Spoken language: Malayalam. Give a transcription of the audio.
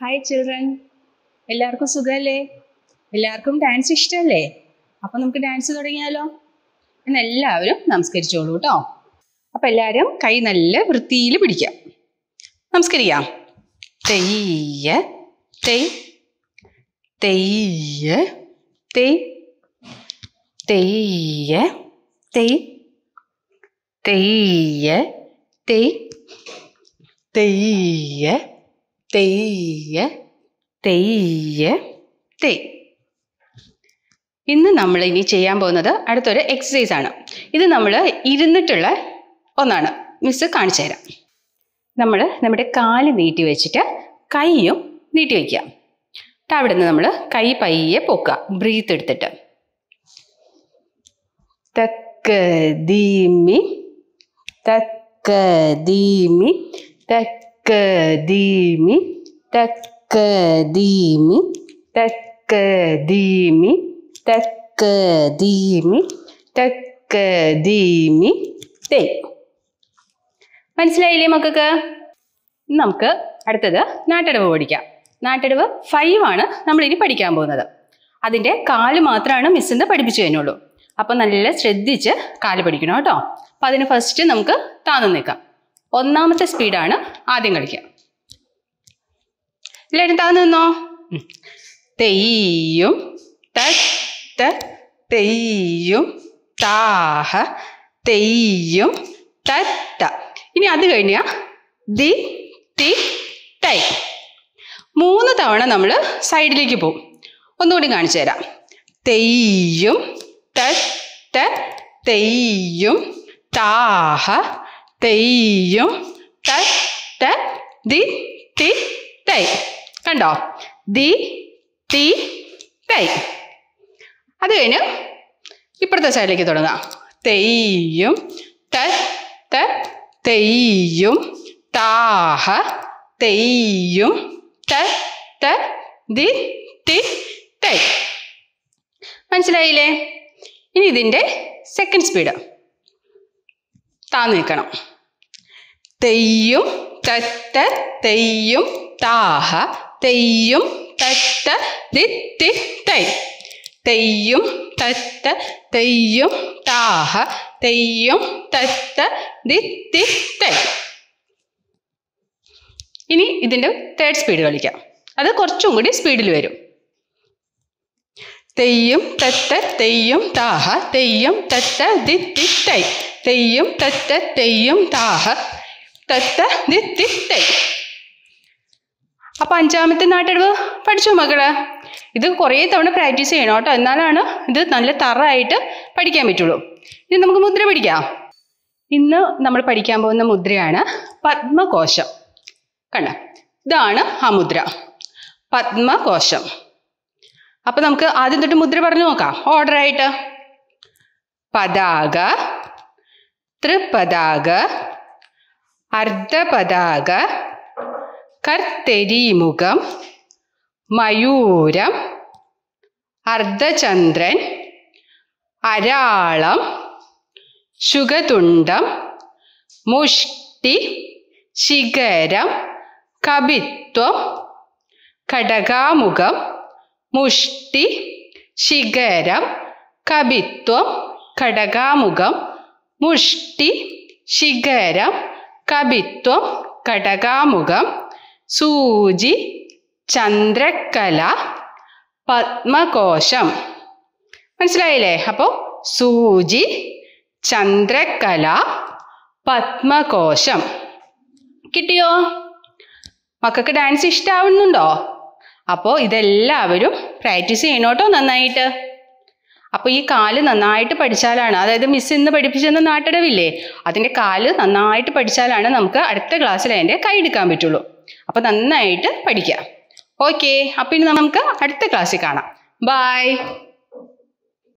ഹായ് ചിൽഡ്രൻ എല്ലാവർക്കും സുഖമല്ലേ എല്ലാവർക്കും ഡാൻസ് ഇഷ്ടമല്ലേ അപ്പം നമുക്ക് ഡാൻസ് തുടങ്ങിയാലോ? എന്ന് എല്ലാവരും നമസ്കരിച്ചോളൂ കേട്ടോ അപ്പം എല്ലാവരും കൈ നല്ല വൃത്തിയിൽ പിടിക്കാം. നമസ്കരിക്കാം. തെയ്യ തെയ് തെയ്യ തെയ് തെയ്യ തെയ് തെയ്യ തെയ് തെയ്യ തെയ്യ. തെയ്യ. തെയ്. ഇന്ന് നമ്മൾ ഇനി ചെയ്യാൻ പോകുന്നത് അടുത്തൊരു എക്സസൈസ് ആണ്. ഇത് നമ്മൾ ഇരുന്നിട്ടുള്ള ഒന്നാണ്. മിസ് കാണിച്ചു തരാം. നമ്മൾ നമ്മുടെ കാൽ നീട്ടി വെച്ചിട്ട് കൈയും നീട്ടി വയ്ക്കുക അവിടെ നിന്ന് നമ്മൾ കൈ പയ്യെ പൊക്കുക. ബ്രീത്ത് എടുത്തിട്ട്. തക്ക ദീമി തക്ക ദീമി തക്ക ദീമി തക്കദീമി തക്കദീമി തക്കദീമി തക്കദീമി. തക്ക ദീമി തക്ക ദീമി തേ മനസ്സിലായില്ലേ മക്കൾക്ക്? നമുക്ക് അടുത്തത് നാട്ടടവ് പഠിക്കാം. നാട്ടടവ് ഫൈവ് ആണ് നമ്മൾ ഇനി പഠിക്കാൻ പോകുന്നത്. അതിന്റെ കാൽ മാത്രമാണ് മിസ്സിന്ന് പഠിപ്പിച്ചു കഴിഞ്ഞുള്ളൂ. അപ്പം നല്ല ശ്രദ്ധിച്ച് കാൽ പഠിക്കണം കേട്ടോ. അപ്പം അതിന് ഫസ്റ്റ് നമുക്ക് താന്നു നിൽക്കാം. ഒന്നാമത്തെ സ്പീഡാണ് ആദ്യം കളിക്കുക. എല്ലാവരും താന്ന് നിന്നോ. തെയ്യും തത്ത തെയ്യും താഹ തെയ്യും തത്ത ഇനി അത് കഴിഞ്ഞ ദി തി തൈ മൂന്ന് തവണ നമ്മൾ സൈഡിലേക്ക് പോകും ഒന്നുകൂടി കാണിച്ചു തരാം. തെയ്യും തത്ത തെയ്യും താഹ തെയ്യും. തത്ത ദി തി തൈ. കണ്ടോ? ദി തി തൈ. അത് കഴിഞ്ഞ് ഇപ്പുറത്തെ സൈഡിലേക്ക് തുടങ്ങാം. തെയ്യും തത്ത തെയ്യും താഹ തെയ്യും തത്ത ദി തി തൈ. മനസ്സിലായില്ലേ? ഇനി ഇതിന്റെ സെക്കൻഡ് സ്പീഡ് താന്ന് നിൽക്കണം തെയ്യും തത്ത തെയ്യും താഹ തെയ്യും തത്ത തിത്തി തി. തൈ തെയ്യും തത്ത തെയ്യും താഹ തെയ്യും തത്ത തിത്തി തൈ. ഇനി ഇതിന്റെ തേർഡ് സ്പീഡ് കളിക്കാം. അത് കുറച്ചും കൂടി സ്പീഡിൽ വരും. തെയ്യും തത്ത തെയ്യും താഹ തെയ്യും തത്ത തിത്തി തൈ. തെയ്യും തത്ത തെയ്യും താഹ തത്ത നിത്തി തെയ്. അപ്പൊ അഞ്ചാമത്തെ നാട്ടടവ് പഠിച്ചു മക്കളെ. ഇത് കുറേ തവണ പ്രാക്ടീസ് ചെയ്യണം കേട്ടോ. എന്നാലാണ് ഇത് നല്ല തറായിട്ട് പഠിക്കാൻ പറ്റുള്ളൂ. ഇനി നമുക്ക് മുദ്ര പിടിക്കാം. ഇന്ന് നമ്മൾ പഠിക്കാൻ പോകുന്ന മുദ്രയാണ് പത്മകോശം. കണ്ട? ഇതാണ് ആ മുദ്ര. പത്മകോശം. അപ്പൊ നമുക്ക് ആദ്യം തൊട്ട് മുദ്ര പറഞ്ഞു നോക്കാം. ഓർഡറായിട്ട് പതാക ത്രിപതാക അർദ്ധപതാക കർത്തരീമുഖം മയൂരം അർദ്ധചന്ദ്രൻ അരാളം ശുഗതുണ്ടം മുഷ്ടി ശിഖരം കവിത്വം ഘടകാമുഖം മുഷ്ടി ശിഖരം കവിത്വം ഘടകാമുഖം മുഷ്ടി ശിഖരം കവിത്വം കടകാമുഖം സൂചി ചന്ദ്രക്കല പത്മകോശം. മനസ്സിലായില്ലേ? അപ്പോൾ സൂചി ചന്ദ്രക്കല പത്മകോശം. കിട്ടിയോ? മക്കൾക്ക് ഡാൻസ് ഇഷ്ടാവുന്നുണ്ടോ? അപ്പോ ഇതെല്ലാവരും പ്രാക്ടീസ് ചെയ്യണോട്ടോ നന്നായിട്ട്. അപ്പോൾ ഈ കാൽ നന്നായിട്ട് പഠിച്ചാലാണ് അതായത് മിസ് ഇന്ന് പഠിപ്പിച്ചെന്ന നാട്ടടവില്ലേ അതിന്റെ കാൽ നന്നായിട്ട് പഠിച്ചാലാണ് നമുക്ക് അടുത്ത ക്ലാസ്സിൽ അതിന്റെ കൈ എടുക്കാൻ പറ്റുള്ളൂ. അപ്പോൾ നന്നായിട്ട് പഠിക്കാം. ഓക്കെ അപ്പോൾ ഇനി നമുക്ക് അടുത്ത ക്ലാസ്സിൽ കാണാം. ബായ്